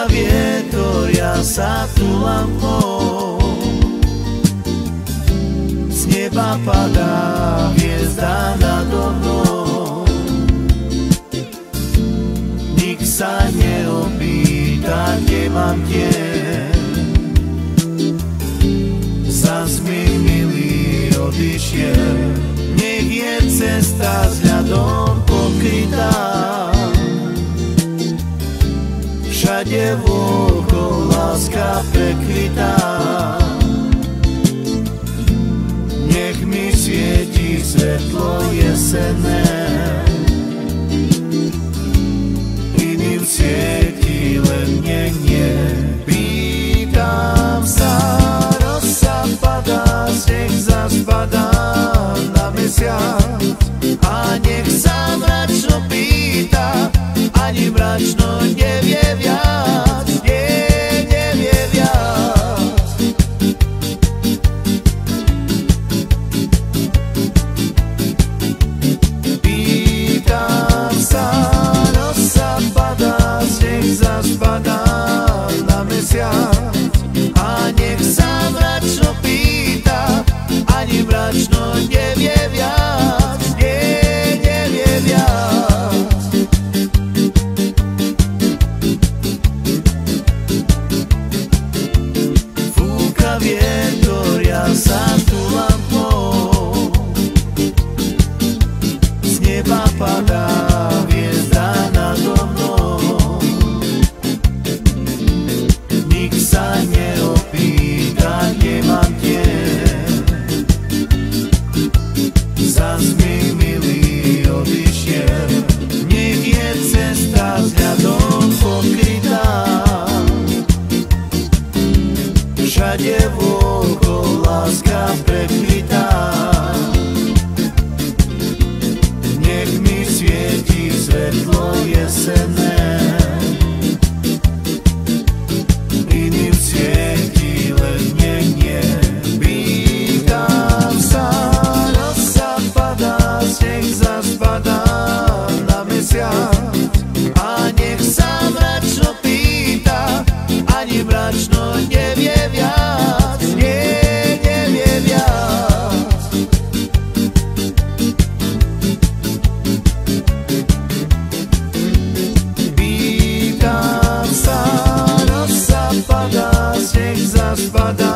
Púšťa vietor, ja sa tu lampou Z neba padá hviezda nado mnou. Nik sa neopýta, kde mám tieň. Zas mi milý odišiel Nech je cesta s prekvitá. Nech mi svieti svetlo jesenné. Iným svieti nieba padá hviezda nado mnou. Nik sa neopýta, kde mám tie. Zas mi milý odišiel, nech je cesta vzhľadom pokrytá. Všade vôkol láska prekrytá. sabadão.